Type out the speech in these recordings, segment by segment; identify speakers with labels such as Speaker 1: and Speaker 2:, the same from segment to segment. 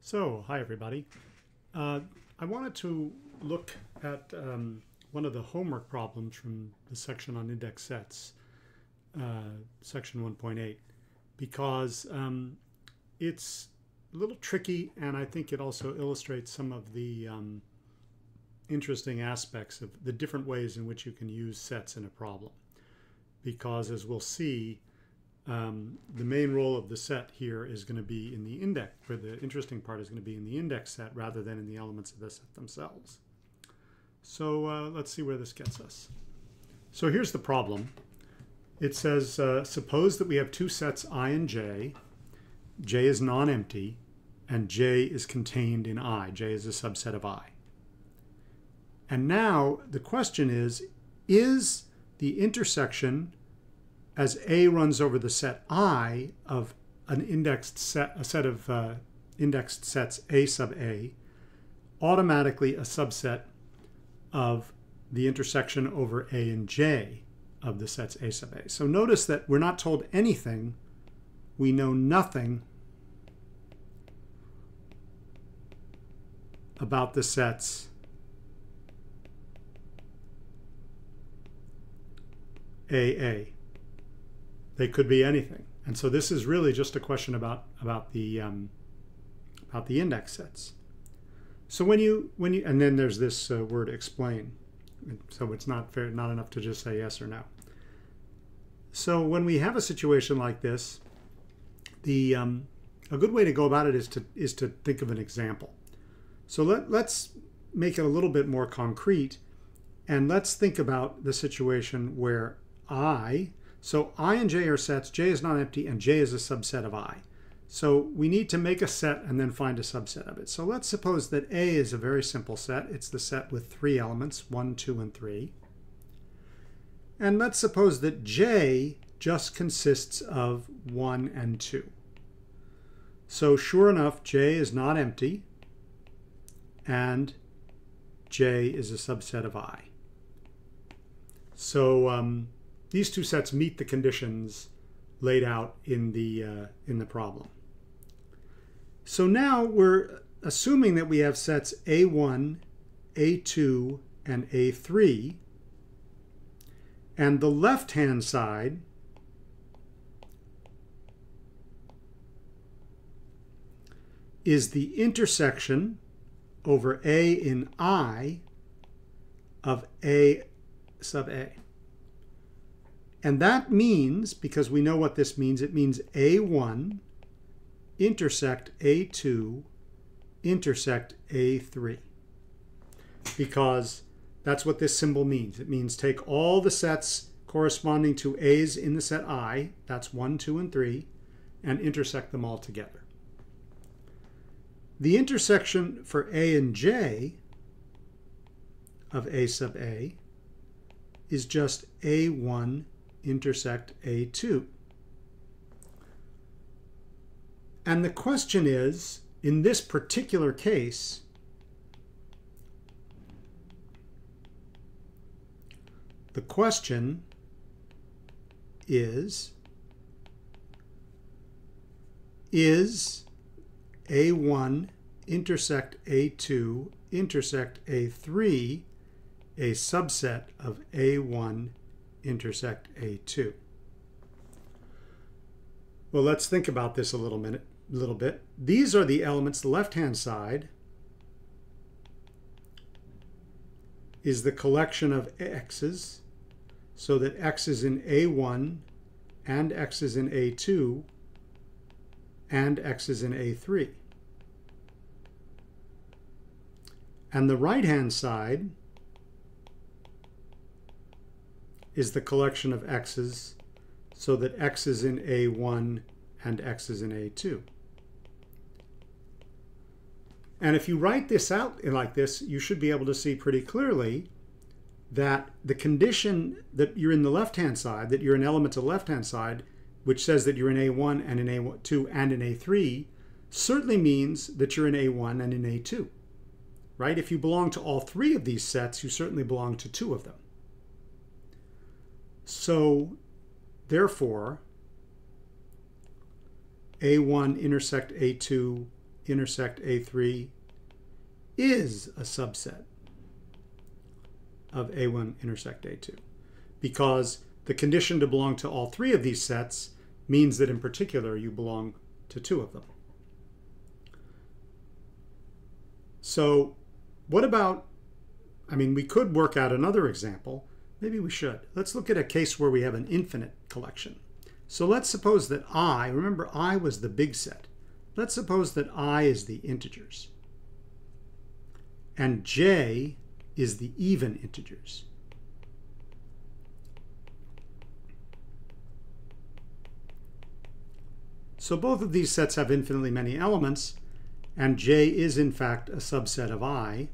Speaker 1: So, hi everybody. Uh, I wanted to look at um, one of the homework problems from the section on index sets, uh, section 1.8, because um, it's a little tricky and I think it also illustrates some of the um, interesting aspects of the different ways in which you can use sets in a problem. Because as we'll see, um, the main role of the set here is going to be in the index, where the interesting part is going to be in the index set rather than in the elements of the set themselves. So uh, let's see where this gets us. So here's the problem. It says, uh, suppose that we have two sets i and j. j is non-empty, and j is contained in i. j is a subset of i. And now the question is, is the intersection as A runs over the set I of an indexed set, a set of uh, indexed sets A sub A, automatically a subset of the intersection over A and J of the sets A sub A. So notice that we're not told anything. We know nothing about the sets AA. They could be anything. And so this is really just a question about, about, the, um, about the index sets. So when you, when you, and then there's this uh, word explain. So it's not fair, not enough to just say yes or no. So when we have a situation like this, the, um, a good way to go about it is to, is to think of an example. So let, let's make it a little bit more concrete and let's think about the situation where I so I and J are sets, J is not empty, and J is a subset of I. So we need to make a set and then find a subset of it. So let's suppose that A is a very simple set. It's the set with three elements, 1, 2, and 3. And let's suppose that J just consists of 1 and 2. So sure enough, J is not empty, and J is a subset of I. So um, these two sets meet the conditions laid out in the, uh, in the problem. So now we're assuming that we have sets A1, A2, and A3. And the left-hand side is the intersection over A in I of A sub A. And that means, because we know what this means, it means A1 intersect A2 intersect A3. Because that's what this symbol means. It means take all the sets corresponding to A's in the set I, that's 1, 2, and 3, and intersect them all together. The intersection for A and J of A sub A is just A1 intersect A2. And the question is, in this particular case, the question is, is A1 intersect A2 intersect A3 a subset of A1 intersect A2. Well, let's think about this a little minute, little bit. These are the elements, the left-hand side is the collection of x's, so that x is in A1 and x is in A2 and x is in A3. And the right-hand side is the collection of x's so that x is in A1 and x is in A2. And if you write this out like this, you should be able to see pretty clearly that the condition that you're in the left-hand side, that you're an element of the left-hand side, which says that you're in A1 and in A2 and in A3, certainly means that you're in A1 and in A2, right? If you belong to all three of these sets, you certainly belong to two of them. So, therefore, A1 intersect A2 intersect A3 is a subset of A1 intersect A2 because the condition to belong to all three of these sets means that in particular you belong to two of them. So what about, I mean, we could work out another example. Maybe we should. Let's look at a case where we have an infinite collection. So let's suppose that I, remember I was the big set. Let's suppose that I is the integers. And j is the even integers. So both of these sets have infinitely many elements, and J is in fact a subset of I.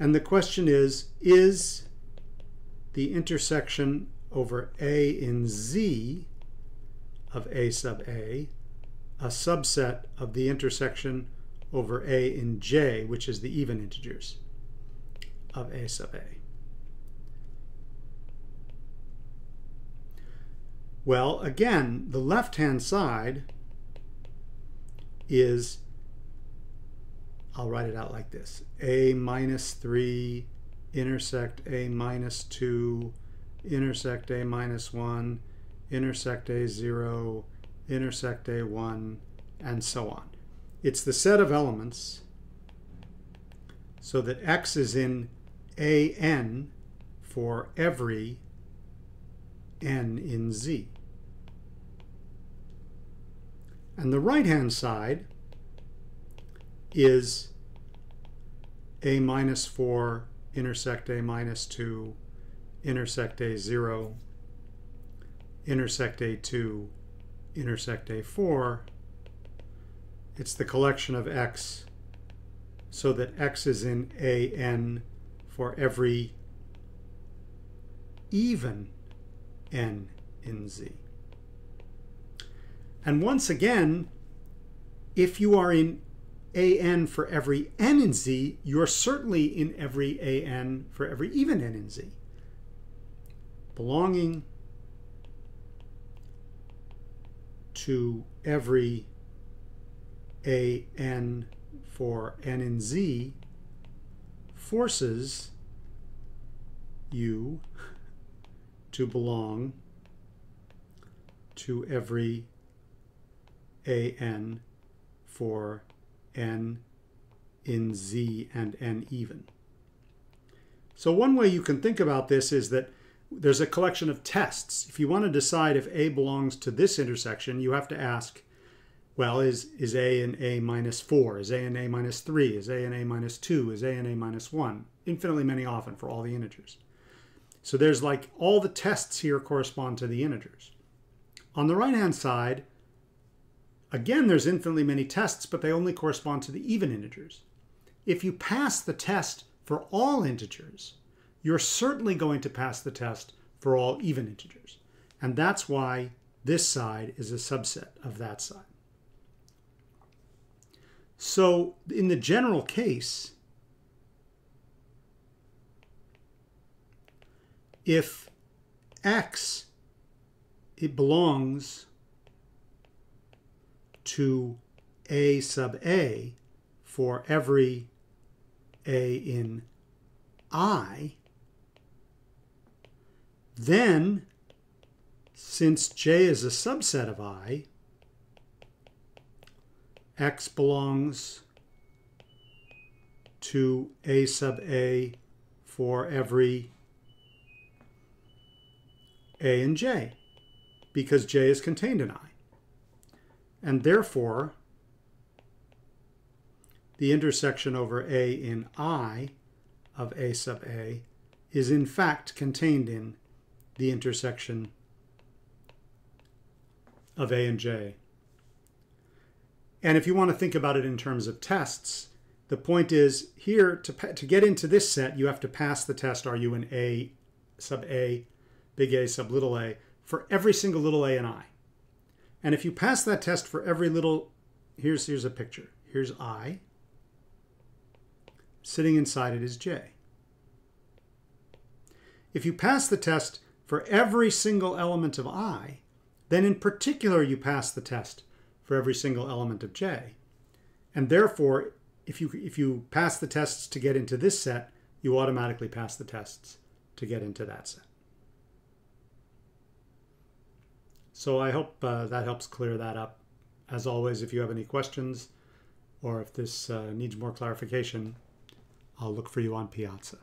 Speaker 1: And the question is, is the intersection over A in Z of A sub A a subset of the intersection over A in J, which is the even integers of A sub A? Well, again, the left-hand side is, I'll write it out like this, a minus 3 intersect a minus 2 intersect a minus 1 intersect a 0 intersect a 1 and so on. It's the set of elements so that x is in a n for every n in z. And the right-hand side is a minus 4 intersect a minus 2 intersect a 0 intersect a 2 intersect a 4 it's the collection of x so that x is in a n for every even n in z. And once again, if you are in an for every n in z, you're certainly in every an for every even n in z. Belonging to every an for n in z forces you to belong to every an for n in z and n even. So one way you can think about this is that there's a collection of tests. If you want to decide if A belongs to this intersection, you have to ask, well, is, is A in A minus 4? Is A in A minus 3? Is A in A minus 2? Is A in A minus 1? Infinitely many often for all the integers. So there's like all the tests here correspond to the integers. On the right-hand side, Again, there's infinitely many tests, but they only correspond to the even integers. If you pass the test for all integers, you're certainly going to pass the test for all even integers. And that's why this side is a subset of that side. So in the general case, if x it belongs to A sub A for every A in I, then since J is a subset of I, X belongs to A sub A for every A in J because J is contained in I. And therefore, the intersection over A in I of A sub A is in fact contained in the intersection of A and J. And if you want to think about it in terms of tests, the point is here to, to get into this set, you have to pass the test, are you in A sub A, big A sub little a, for every single little a and I. And if you pass that test for every little, here's, here's a picture. Here's I. Sitting inside it is J. If you pass the test for every single element of I, then in particular you pass the test for every single element of J. And therefore, if you, if you pass the tests to get into this set, you automatically pass the tests to get into that set. So I hope uh, that helps clear that up. As always, if you have any questions or if this uh, needs more clarification, I'll look for you on Piazza.